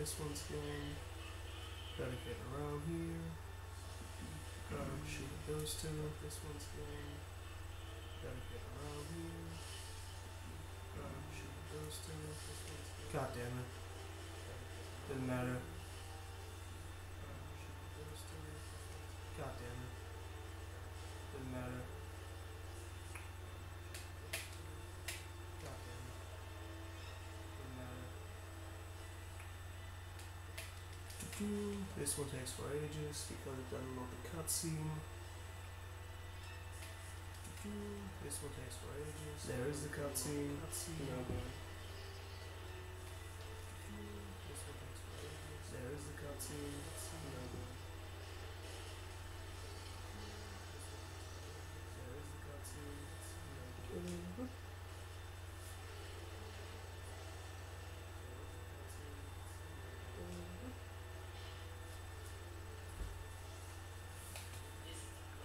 This one's going. Gotta get around here. Gotta shoot those two. This one's going. Gotta get around here. Gotta shoot those two. This one's going. God damn it. Didn't matter. Um, God damn it. Didn't matter. God damn it. Didn't matter. This one takes for ages because it doesn't load the cutscene. This one takes for ages. There is the cutscene. Cutscene. No, no.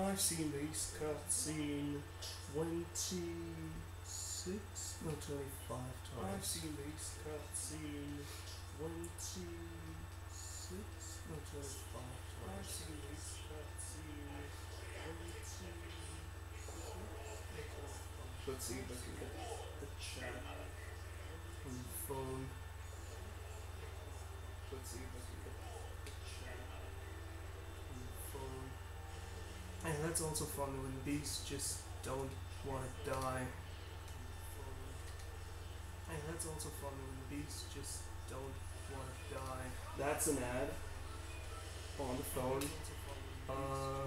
I've seen these cutscene twenty six, no twenty five times. I've seen these cutscene twenty six, no twenty five times. I've seen these cutscene twenty six, no twenty five. Let's see if I can get the chat. On the phone. Let's see if I can And that's also fun when bees just don't want to die. And that's also fun when bees just don't want to die. That's an ad on the phone. Uh,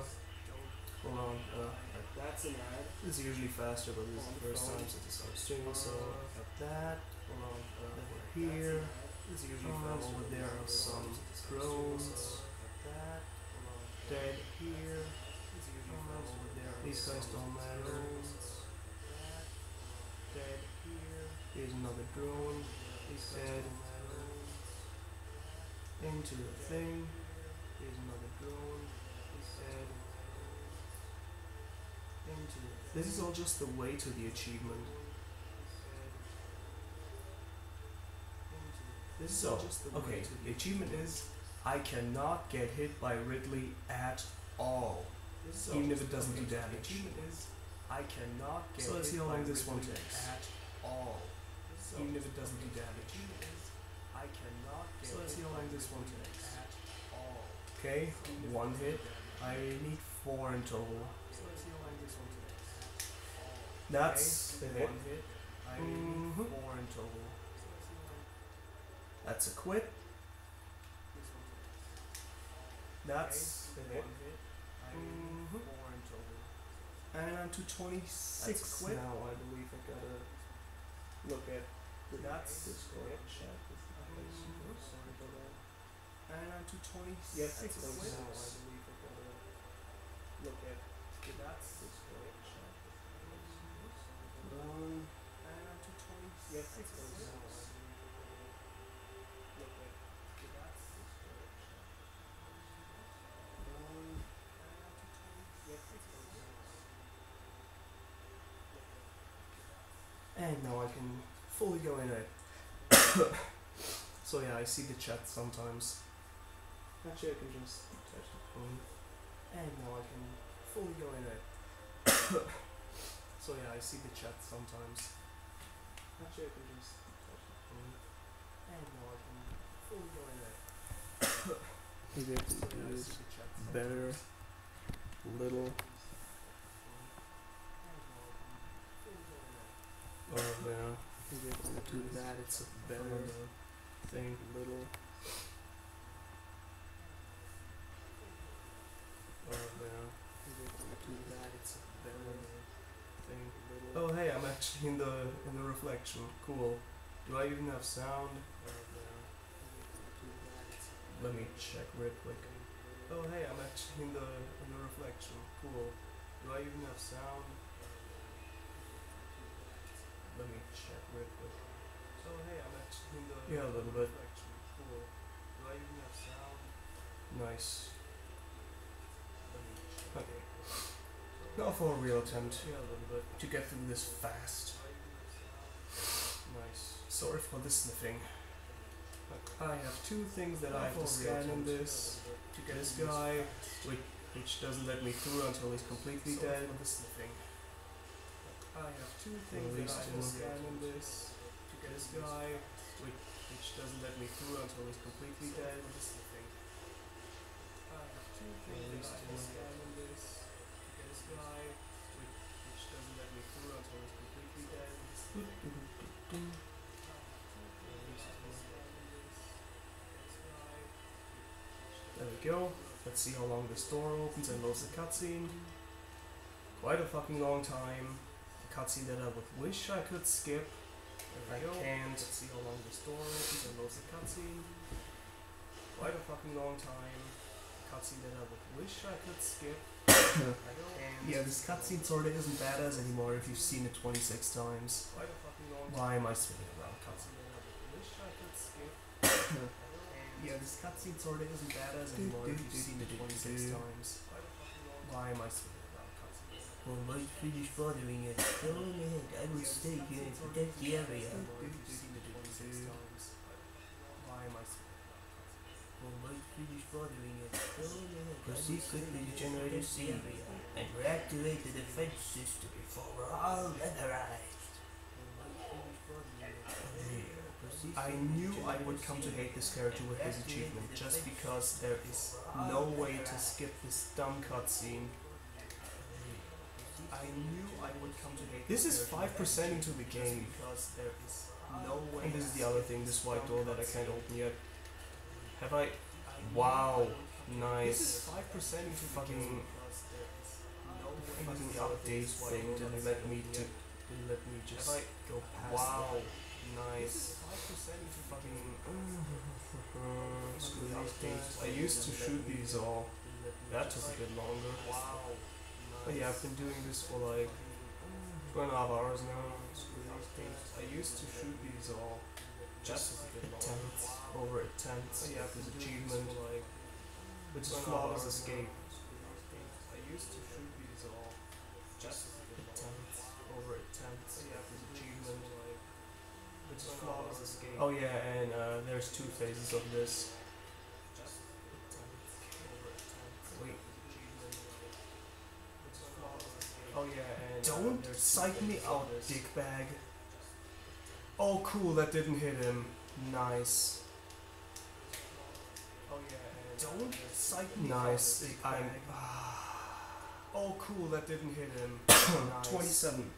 hold on. Uh, That's an ad. is usually faster, but this is the first phone. time since I started streaming, so Uh, got that. Hold on. Uh, we're here. an ad. This is usually Uh, faster. Over there are some drones. That. Dead here. These guys don't matter. Dead here. Here's another drone. He's dead. Into the thing. Here's another drone. He's dead. Into the This is all just the way to the achievement. This is all just the okay, way to the achievement is I cannot get hit by Ridley at all. This is even if it doesn't do way to the damage. is I cannot get So let's see how long this one takes. at all. Even if it doesn't do damage. I cannot get So let's see how long this one takes. at all. Okay, one hit. I need four in total. so That's the hit. One hit. I Mhm. need four in total. That's a quit. That's the hit. Hit. And I'm to 26 That's quit. now I believe I gotta look at the That's- Discord chat. Sorry about that. And I'm to 26 Yes, that's quit. now I believe I gotta look at the That's Discord chat. one. And I'm to 26 Yes, that's quit. now I believe I gotta look at the Discord chat. One. Yes, that's now I And now I can fully go in it. so yeah, I see the chat sometimes. Actually, I can just touch the phone. And now I can fully go in it. so yeah, I see the chat sometimes. Actually, I can just touch the phone. And now I can fully go in it. Maybe I can So yeah, I this see the chat sometimes. better. Little. Oh. Maybe I can do that. It's a better thing. little. Oh yeah. Maybe I do that. It's a better Thing. little. Oh hey, I'm actually in the in the reflection. Cool. Do I even have sound? Let me check real quick. Oh hey, I'm actually in the in the reflection. Cool. Do I even have sound? Let me check real quick. Oh hey, I'm actually the yeah a little bit. Cool. Do I even have sound? Nice. Okay. Now for a real attempt. Yeah, a little bit. To get through this fast. Nice. Sorry for the sniffing. I have two things that I have to scan in this. To get This guy, which, which doesn't let me through until he's completely So dead. for the sniffing. I have two things that I to scan in this. To get This guy, which, which doesn't let me through until he's completely dead. I have two things that I to two. scan in this. This guy, which, which doesn't let me through until he's completely dead. There we go. Let's see how long this door opens and loads the cutscene. Quite a fucking long time. A cutscene that I would wish I could skip. There we I go. can't. Let's see how long this door opens and loads the cutscene. Quite a fucking long time. A cutscene that I would wish I could skip. I can't. Yeah, this cutscene sorta isn't badass anymore if you've seen it 26 times. Quite a fucking long time. Why am I spinning around cutscene that I would wish I could skip? Yeah, this cutscene sorta isn't badass anymore if you've seen it 26 times. Why am I spinning around cutscene? Well, might finish bothering it. Go on ahead, I will stay here and protect the area. Why am I spinning around cutscene? Well, might finish bothering it. Go on ahead, proceed quickly to generate this area and reactivate the defense system before we're all weatherized. I knew I would come to hate this character with his achievement just because there is no way to skip this dumb cutscene. I knew I would come to hate this. is 5% into the game. Because there is no way. And this is the other thing, this white door that I can't open yet. Have I? Wow, nice. This is 5% into fucking. Fucking update thing didn't let me to. Didn't let me just go past. Wow, nice. Fucking. Screw these things. I used to shoot these all. That took a bit longer. But yeah, I've been doing this for like two and a half hours now. I used to shoot these all just a bit longer. Over a tenth. But yeah, this achievement, which is flawless escape. I used to shoot these all just a tenth. Over a tenth. But yeah, this achievement, which is flawless escape. Oh yeah, and uh, there's two phases of this. Wait. Oh yeah, and uh, Don't psych me out, dickbag. Oh, cool, that didn't hit him. Nice. Oh yeah, Don't psych me Nice. out, I'm. dickbag. oh, cool, that didn't hit him. nice. 27.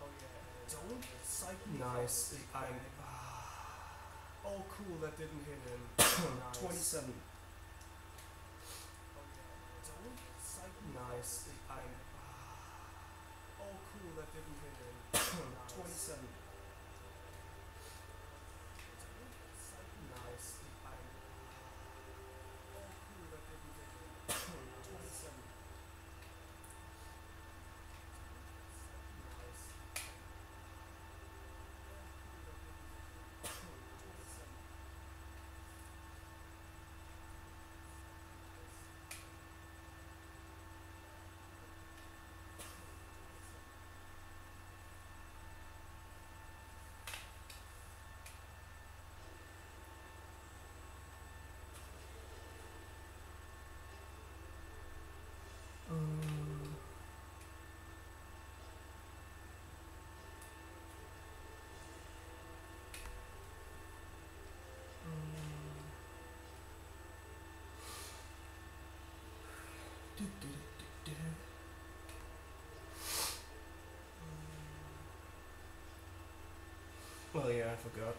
Oh yeah, Don't psych me Nice. out, I'm. dickbag. oh, cool, that didn't hit him. nice. 27. Don't psych Nice. I'm. oh, cool, that didn't hit him. nice. 27. Nice. I'm. oh, cool, that didn't hit him. 27. Nice. Well, yeah, I forgot.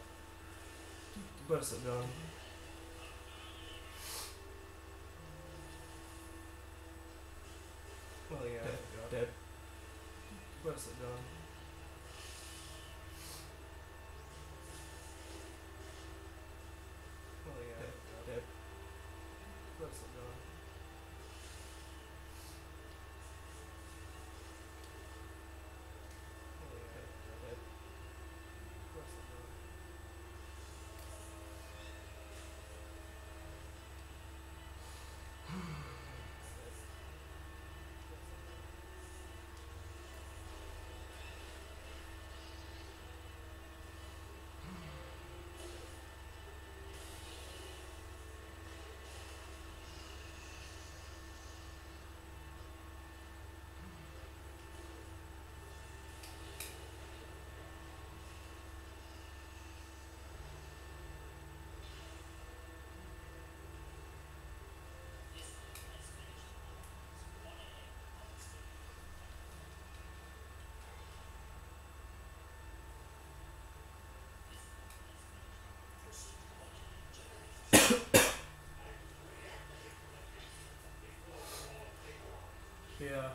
Where's it gone? Well, yeah, I Dead. forgot. Dead. Where's it gone? Well, yeah, I Dead. forgot. Dead. Where's it gone? Oh, yeah, I forgot. Dead. Where's it gone?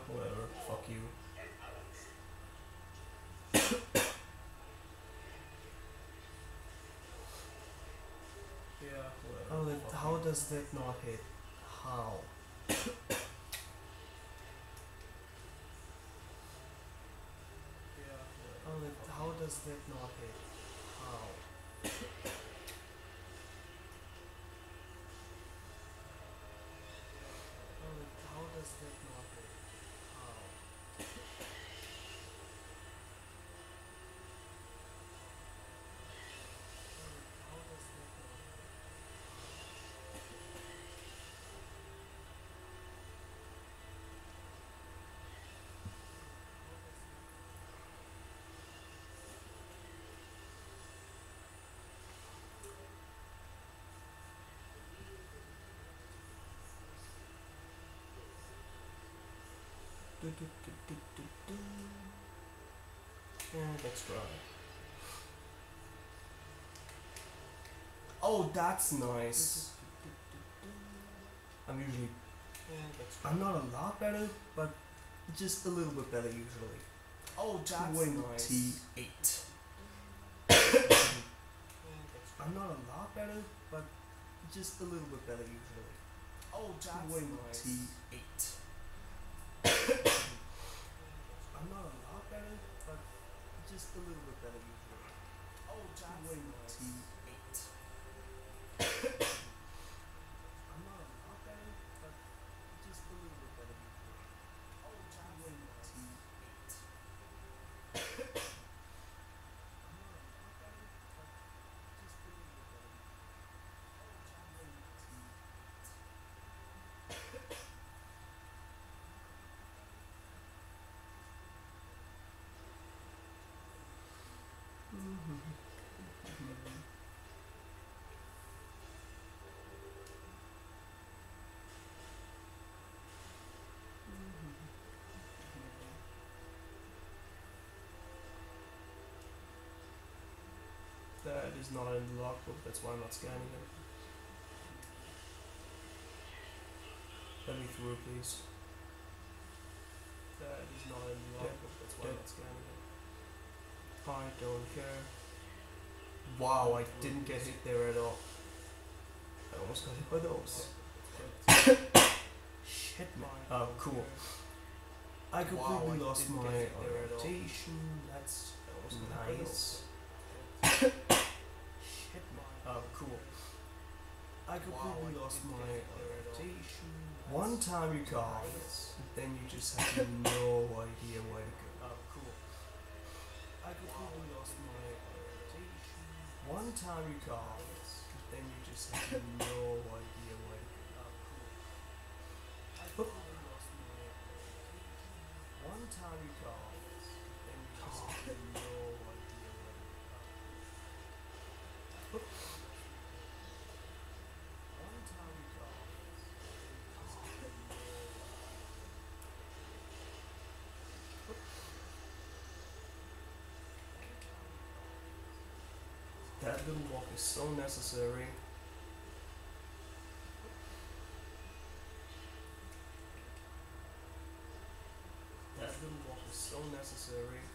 Whatever. Fuck you. Yeah, whatever. Oh, how, that, fuck how you. does that not hit? How? Yeah, whatever. Oh, how, how does that not hit? How, that, how does that not hit? How? How, that, how does that not hit? Yeah, that's right. Oh, that's nice. I'm usually. I'm not a lot better, but just a little bit better usually. Oh, that's Twenty eight. I'm not a lot better, but just a little bit better usually. Oh, that's Twenty-eight. I'm not a lot better, but just a little bit better usually. Oh, that's. I'm not a lot better, but just a little bit better usually. Oh, that's Twenty-eight. I'm not a lot better, but just a little bit better. That is not in the logbook, that's why I'm not scanning it. Let me through, please. That is not in the logbook, that's why I'm not scanning it. I don't care. Wow, I didn't get hit there at all. I almost got hit by those. Shit, man. Oh, cool. I completely Wow, I lost my get hit there at all. orientation. That's nice. Shit, Oh, cool. I completely I lost my get it there at all. orientation. One time you cough, then you just have no idea where to go. Oh, cool. I oh, oh. completely lost my orientation. One time you cough, then you just have no idea where to go. Oh, cool. I completely lost my orientation. One time you cough, then you just have no idea where to go. One time you cough, then you just have no That little walk is so necessary. That little walk is so necessary.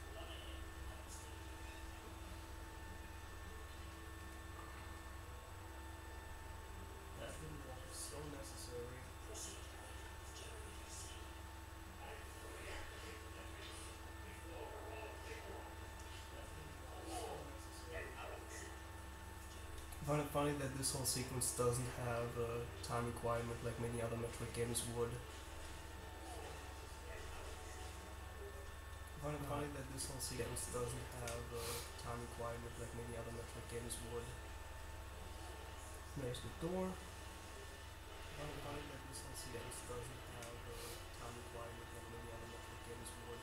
That little walk is so necessary. I find it funny that this whole sequence doesn't have a time requirement like many other Metroid games would. I find it funny that this whole sequence doesn't have a time requirement like many other Metroid games would. There's the door. I find it funny that this whole sequence doesn't have a time requirement like many other Metroid games would.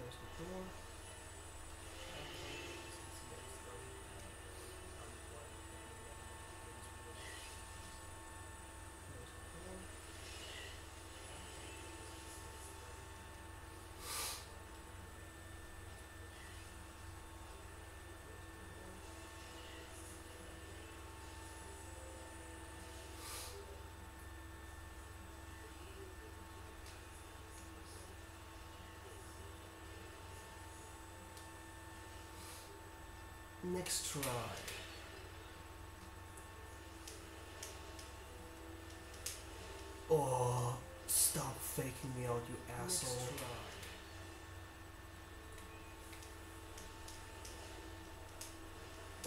There's the door. I find it funny that this whole sequence doesn't have a time requirement like many other Metroid games would. There's the door. Next try. Oh, stop faking me out, you asshole. Next try.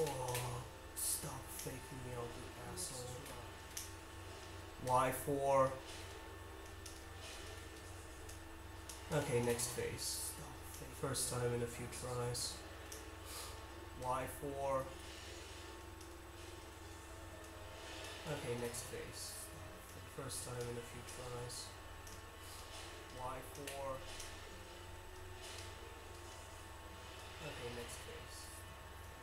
Oh, stop faking me out, you asshole. Why for? Okay, next phase. First time in a few tries. Y for? Okay, next phase. First time in a few tries. Y4. Okay, next phase.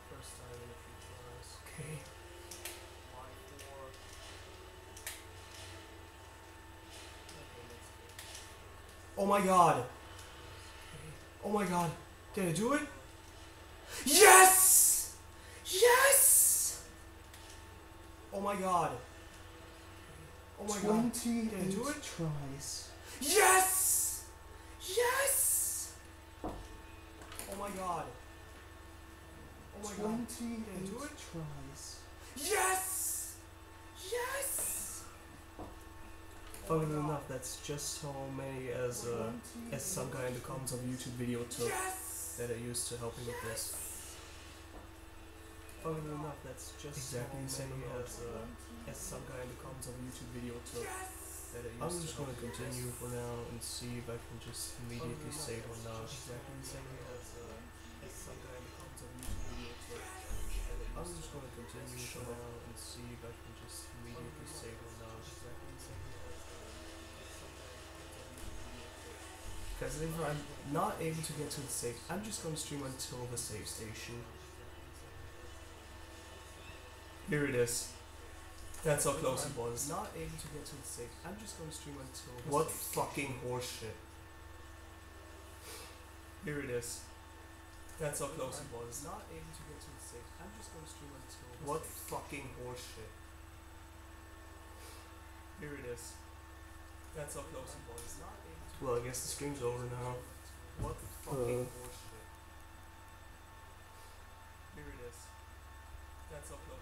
First time in a few tries. Okay. Y for? Okay, next phase. Oh my god! Oh my god. Did I do it? Yes! My god. Oh my god. Twenty Did I do it? tries. Yes! Yes! Oh my god. Oh my god. Twenty Did I do it? tries. Yes! Yes! Funnily enough, that's just how many as uh, as some guy in the comments of a YouTube video took Yes! that I used to help me with this. Funnily enough, that's just Exactly the same amount. as uh, as some guy in the comments of a YouTube video took that I used I'm just help gonna continue this. for now and see if I can just immediately Funnily save enough, or not. Exactly the same as uh, as some guy in the comments of a YouTube video took I I'm just gonna help me with continue this. for now and see if I can just immediately save or not. Exactly the same as uh, as some guy in the comments of a YouTube video took. Because if I'm not able to get to the save, I'm just gonna stream until the save station. Here it is. That's how close it was. Not able to get to the. I'm just going to stream until. What fucking horseshit! Here it is. That's how close it was. Not able to get to the. I'm just going to stream until. What fucking horseshit! Here it is. That's how close it was. Not able well, I guess the stream's over now. What fucking uh. horseshit! Here it is. That's how close.